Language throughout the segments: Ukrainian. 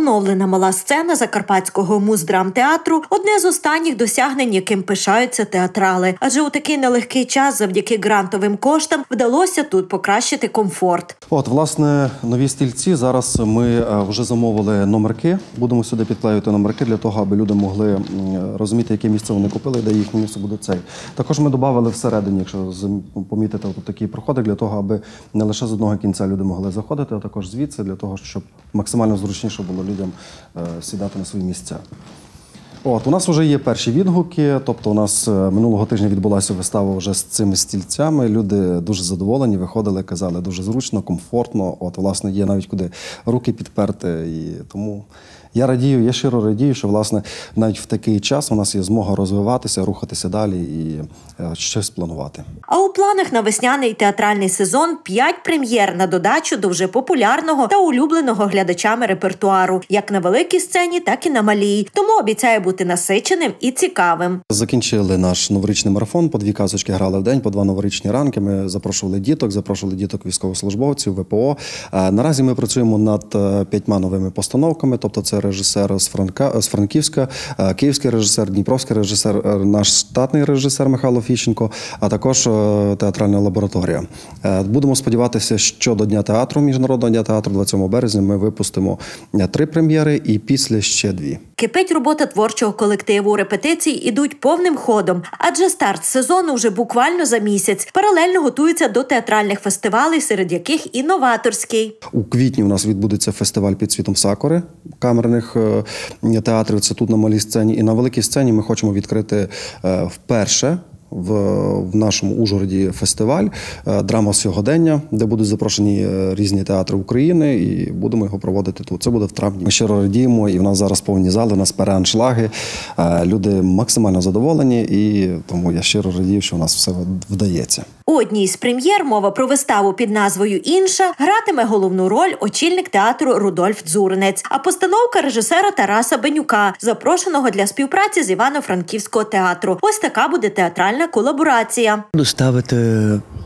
Оновлена мала сцена Закарпатського муздрамтеатру одне з останніх досягнень, яким пишаються театрали. Адже у такий нелегкий час, завдяки грантовим коштам, вдалося тут покращити комфорт. От, власне, нові стільці. Зараз ми е, вже замовили номерки. Будемо сюди підклеювати номерки для того, аби люди могли розуміти, яке місце вони купили, де їхнє місце буде цей. Також ми додали всередині, якщо помітите, тут такі проходи для того, аби не лише з одного кінця люди могли заходити, а також звідси, для того, щоб максимально зручніше було людям е, сідати на свої місця. От, у нас вже є перші відгуки. Тобто, у нас е, минулого тижня відбулася вистава вже з цими стільцями. Люди дуже задоволені, виходили, казали дуже зручно, комфортно. От, власне, є навіть куди руки підперти. І тому я радію, я щиро радію, що власне навіть в такий час у нас є змога розвиватися, рухатися далі і е, щось планувати. А у планах на весняний театральний сезон п'ять прем'єр на додачу до вже популярного та улюбленого глядачами репертуару, як на великій сцені, так і на малій. Тому обіцяє бути насиченим і цікавим. Закінчили наш новорічний марафон. По дві казочки грали в день, по два новорічні ранки. Ми запрошували діток, запрошували діток військовослужбовців, ВПО. Е, Наразі ми працюємо над е, п'ятьма новими постановками. Тобто, це режисер з Франка з Франківська, е, київський режисер, дніпровський режисер, е, наш штатний режисер Михайло Фіщенко, а також е, театральна лабораторія. Будемо сподіватися, що до дня театру, міжнародного дня театру, 27 березня, ми випустимо три прем'єри і після ще дві. Кипить робота творчого колективу. Репетиції ідуть повним ходом, адже старт сезону вже буквально за місяць. Паралельно готуються до театральних фестивалів, серед яких і новаторський. У квітні у нас відбудеться фестиваль під світом Сакури камерних е, театрів. Це тут на малій сцені. І на великій сцені ми хочемо відкрити е, вперше. В, в нашому Ужгороді фестиваль е, драма сьогодення, де будуть запрошені е, різні театри України, і будемо його проводити тут. Це буде в травні. Ми щиро радіємо, і в нас зараз повні зали, у нас переаншлаги. Е, Люди максимально задоволені, і тому я щиро радію, що у нас все вдається. У одній з прем'єр мова про виставу під назвою Інша гратиме головну роль очільник театру Рудольф Дзуринець, а постановка режисера Тараса Бенюка, запрошеного для співпраці з Івано-Франківського театру. Ось така буде театральна колаборація. Буду ставити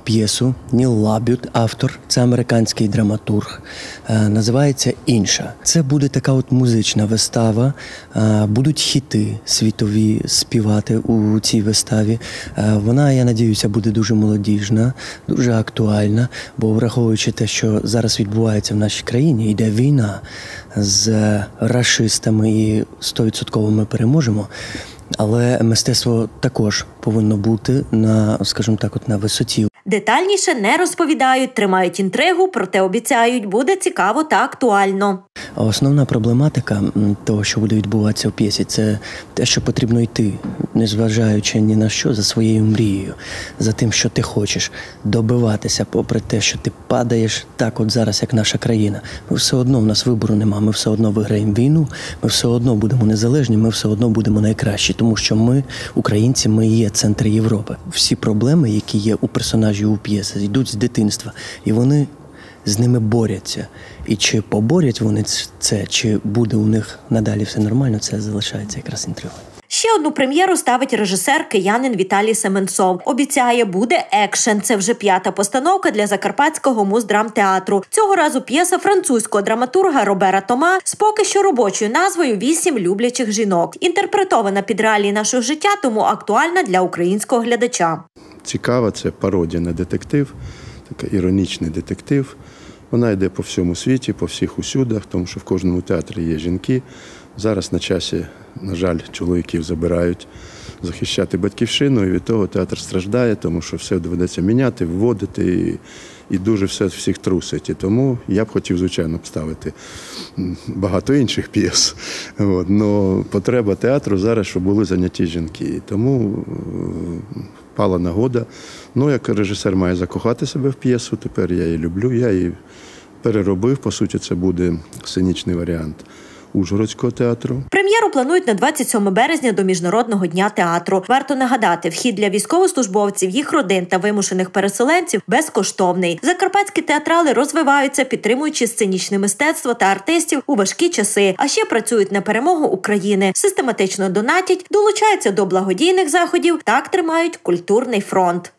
п'єсу Ніл Лабют, автор, це американський драматург. Е, Називається Інша. Це буде така от музична вистава. Е, Будуть хіти світові співати у цій виставі. Е, Вона, я надіюся, буде дуже молодіжна, дуже актуальна, бо враховуючи те, що зараз відбувається в нашій країні, йде війна з расистами і 100% ми переможемо. Але мистецтво також повинно бути на, скажімо так, от на висоті. Детальніше не розповідають, тримають інтригу, проте обіцяють, буде цікаво та актуально. Основна проблематика того, що буде відбуватися в п'єсі, це те, що потрібно йти, незважаючи ні на що, за своєю мрією, за тим, що ти хочеш, добиватися, попри те, що ти падаєш так, от зараз, як наша країна. Ми все одно в нас вибору нема. Ми все одно виграємо війну, ми все одно будемо незалежні, ми все одно будемо найкращі, тому що ми, українці, ми є центр Європи. Всі проблеми, які є у персонажів у п'єсі, йдуть з дитинства, і вони з ними борються. І чи поборять вони це, чи буде у них надалі все нормально, це залишається якраз інтригою. Ще одну прем'єру ставить режисер киянин Віталій Семенцов. Обіцяє, буде екшен. Це вже п'ята постановка для закарпатського муздрамтеатру. Цього разу п'єса французького драматурга Робера Тома з поки що робочою назвою Вісім люблячих жінок. Інтерпретована під реалії нашого життя, тому актуальна для українського глядача. цікава, це пародія на детектив, така іронічний детектив. Вона йде по всьому світі, по всіх усюдах, тому що в кожному театрі є жінки. Зараз на часі, на жаль, чоловіків забирають захищати батьківщину, і від того театр страждає, тому що все доведеться міняти, вводити, і, і дуже все всіх трусить. І тому я б хотів, звичайно, вставити м, багато інших п'єс. Но потреба театру зараз, щоб були заняті жінки. І тому пала нагода. Ну, як режисер має закохати себе в п'єсу, тепер я її люблю, я її переробив. По суті, це буде сценічний варіант Ужгородського театру. Планують на 27 березня до міжнародного дня театру. Варто нагадати, вхід для військовослужбовців, їх родин та вимушених переселенців безкоштовний. Закарпатські театрали розвиваються, підтримуючи сценічне мистецтво та артистів у важкі часи. А ще працюють на перемогу України, систематично донатять, долучаються до благодійних заходів. Так тримають культурний фронт.